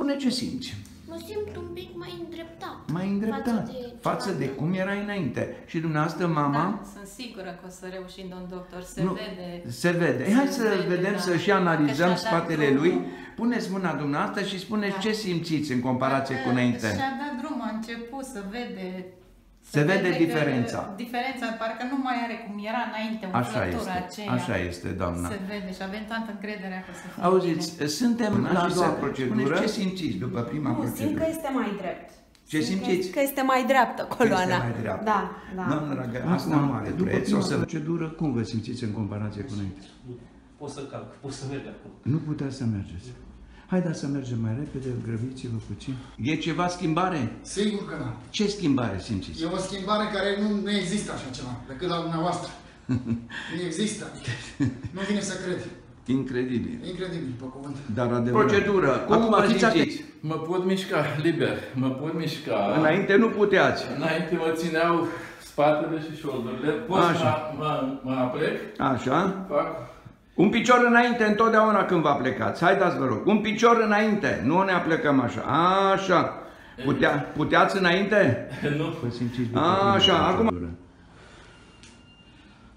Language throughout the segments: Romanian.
Spune ce simți. Mă simt un pic mai îndreptat. Mai îndreptat Față de, față de cum erai înainte. Și dumneavoastră, mama? Da, sunt sigură că o să reușim, domn doctor, se Nu, vede. Se vede. Hai să vede, vedem, da. să și analizăm Că și-a dat spatele drumul. lui. Puneți mâna dumneavoastră și spuneți Da. ce simțiți în comparație cu înainte. Și-a dat drumul, a început să vede... Se vede că diferența. Diferența, parcă nu mai are cum era înainte, Așa umflătura este, aceea. așa este, doamna. Se vede și avem toată încrederea că se face Auziți, bine. suntem la a Și doua să- procedură. spuneți ce simțiți după prima Nu, simt procedură? că este mai drept. Ce Simt că- simțiți? Că este mai dreaptă coloana. Este mai dreaptă. Da, da. Doamnă Ragă, asta nu are după preț. O prima să... procedură, cum vă simțiți în comparație cu înainte? Pot să calc, pot să merg acum. Nu puteți să mergeți. Haideți să mergem mai repede, grăbiți-vă puțin. E ceva schimbare? Sigur că da. Ce schimbare simțiți? E o schimbare care nu, nu există așa ceva, decât la dumneavoastră. nu există. Nu vine să cred. Incredibil. E incredibil, pe cuvânt. Dar adevărat. Procedură. Cum Acum vă fiți atenți. simțiți? Mă pot mișca liber, mă pot mișca. Înainte nu puteați. Înainte mă țineau spatele și șoldurile. Pot să Așa. mă, mă, mă aplec, Așa. fac Un picior înainte întotdeauna când vă plecați. Haideți, vă rog. Un picior înainte. Nu ne aplecăm așa. Așa. Putea, puteați înainte? nu. Vă simțiți după A, prima așa, acum- procedură.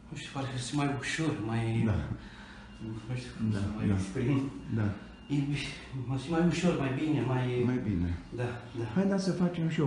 Nu știu, parcă sunt mai ușor, mai... Da. Nu știu, Da, să mai da. exprim. Da, E, mă simt mai ușor, mai bine, mai... mai bine. Da, da. Haideți să facem și o